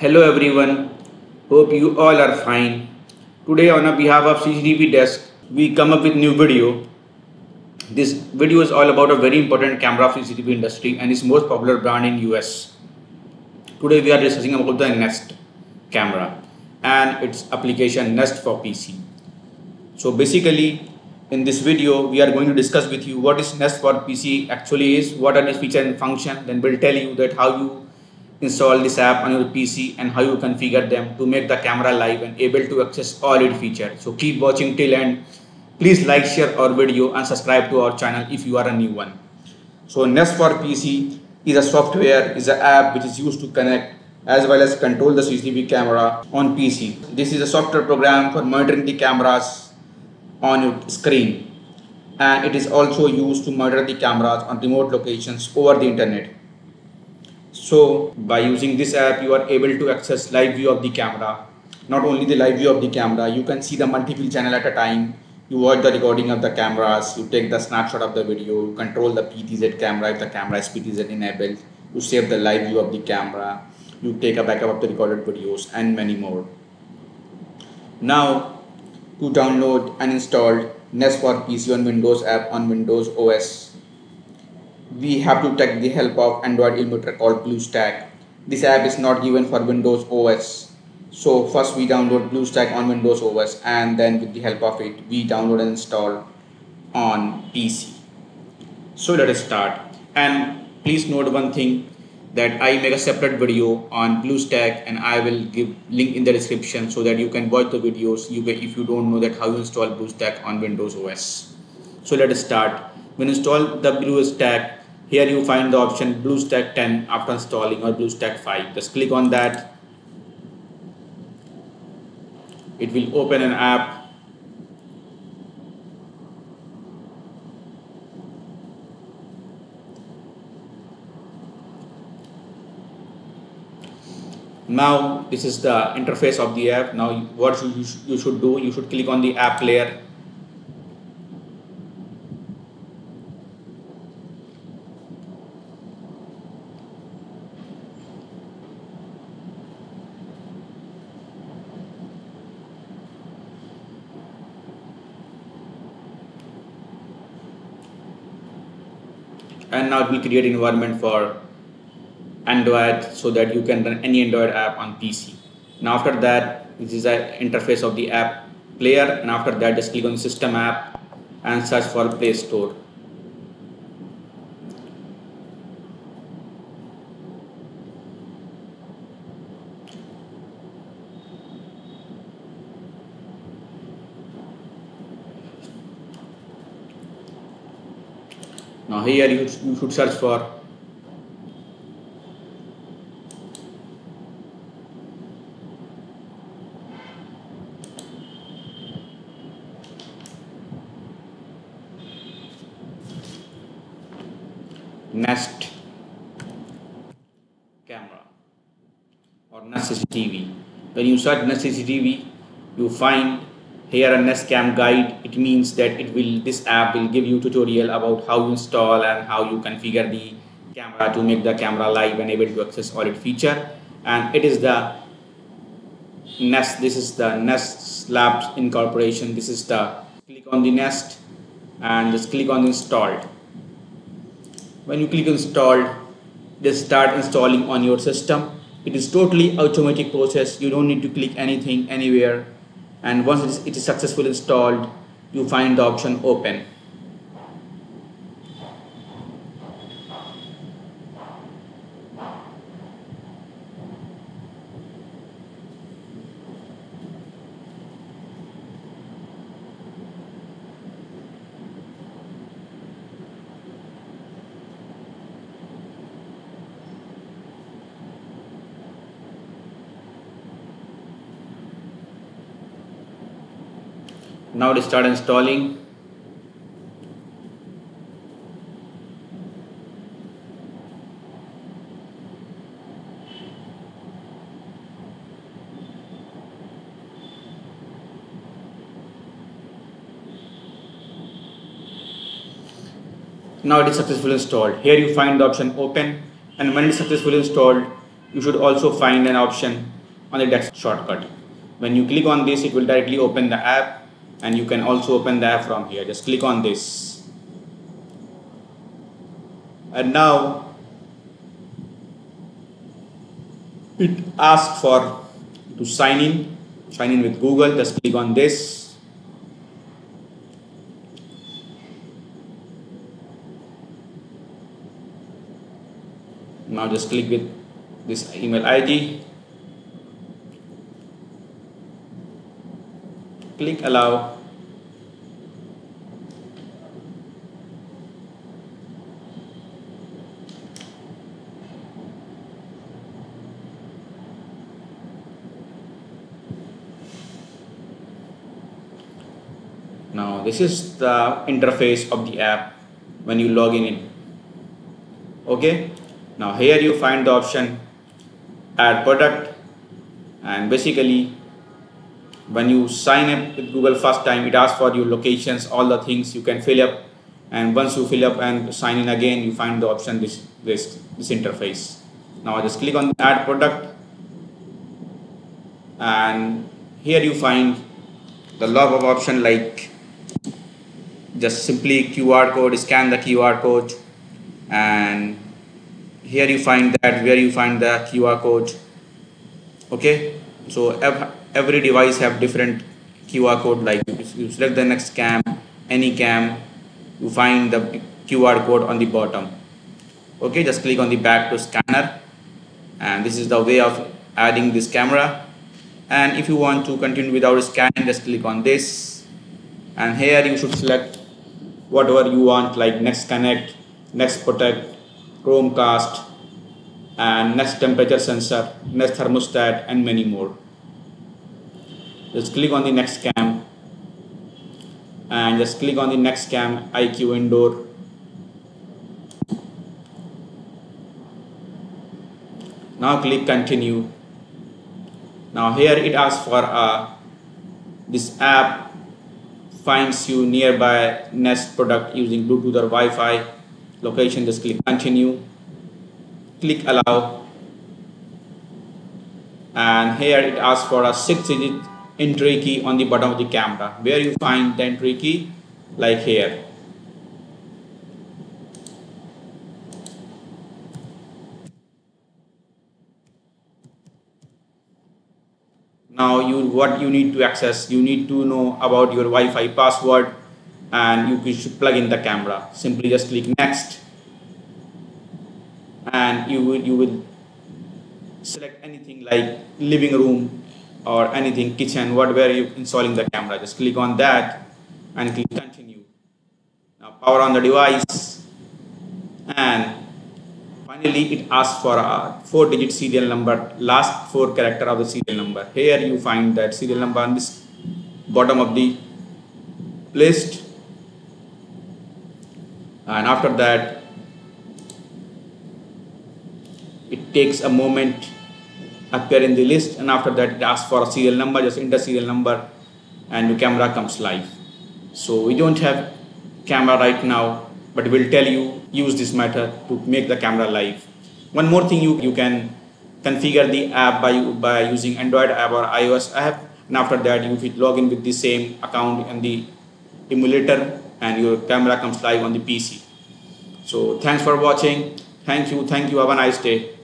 Hello everyone, hope you all are fine. Today on behalf of CCTV desk, we come up with new video. This video is all about a very important camera of CCTV industry and its most popular brand in US. Today we are discussing about the Nest camera and its application Nest for PC. So basically in this video we are going to discuss with you what is Nest for PC actually is, what are its features and function, then we'll tell you that how you install this app on your PC and how you configure them to make the camera live and able to access all its features. So keep watching till end. Please like, share our video and subscribe to our channel if you are a new one. So Nest for PC is a software, is an app which is used to connect as well as control the CCTV camera on PC. This is a software program for monitoring the cameras on your screen and it is also used to monitor the cameras on remote locations over the internet. So by using this app, you are able to access live view of the camera. Not only the live view of the camera, you can see the multiple channel at a time. You watch the recording of the cameras, you take the snapshot of the video, you control the PTZ camera if the camera is PTZ enabled, you save the live view of the camera, you take a backup of the recorded videos and many more. Now to download and install Nest for PC on Windows app on Windows OS we have to take the help of Android emulator called BlueStack. This app is not given for Windows OS. So first we download BlueStack on Windows OS and then with the help of it we download and install on PC. So let us start and please note one thing that I make a separate video on BlueStack and I will give link in the description so that you can watch the videos you if you don't know that how you install BlueStack on Windows OS. So let us start. When install the BlueStack here you find the option BlueStack 10 after installing or BlueStack 5. Just click on that. It will open an app. Now this is the interface of the app. Now what you, you should do, you should click on the app player and now it will create environment for Android so that you can run any Android app on PC. Now after that, this is the interface of the app player and after that just click on system app and search for Play Store. Now here you, you should search for Nest camera or Nest CCTV. When you search Nest CCTV, you find here a Nest Cam guide it means that it will this app will give you tutorial about how you install and how you configure the camera to make the camera live and able to access all its feature. And it is the nest this is the nest labs incorporation. This is the click on the nest and just click on installed when you click installed just start installing on your system. It is totally automatic process. You don't need to click anything anywhere and once it is, it is successfully installed you find the option open now to start installing. Now it is successfully installed. Here you find the option open and when it is successfully installed you should also find an option on the desktop shortcut. When you click on this, it will directly open the app and you can also open the app from here. Just click on this. And now it asks for to sign in, sign in with Google. Just click on this. Now just click with this email ID click allow. Now this is the interface of the app when you log in okay? Now here you find the option add product and basically when you sign up with Google first time it asks for your locations all the things you can fill up. And once you fill up and sign in again you find the option this this this interface. Now I just click on add product. And here you find the lot of option like just simply QR code scan the QR code. And here you find that where you find the QR code. Okay? So every device have different QR code like you select the Nest Cam any cam you find the QR code on the bottom. Okay just click on the back to scanner. And this is the way of adding this camera. And if you want to continue without scanning just click on this. And here you should select whatever you want like Nest Connect Nest Protect Chromecast and Nest Temperature Sensor, Nest Thermostat and many more. Just click on the Nest Cam and just click on the Nest Cam IQ Indoor. Now click continue. Now here it asks for uh, this app finds you nearby Nest product using Bluetooth or Wi-Fi location just click continue click allow and here it asks for a six digit entry key on the bottom of the camera. Where you find the entry key like here. Now you what you need to access you need to know about your Wi-Fi password and you should plug in the camera. Simply just click next. And you will you will select anything like living room or anything kitchen whatever you installing the camera. Just click on that and click continue. Now power on the device. And finally it asks for a four digit serial number last four character of the serial number. Here you find that serial number on this bottom of the list. And after that it takes a moment appear in the list and after that it asks for a serial number just enter serial number and your camera comes live so we don't have camera right now but we'll tell you use this method to make the camera live one more thing you you can configure the app by by using android app or ios app and after that you log in with the same account and the emulator and your camera comes live on the PC. So thanks for watching. Thank you. Thank you. Have a nice day.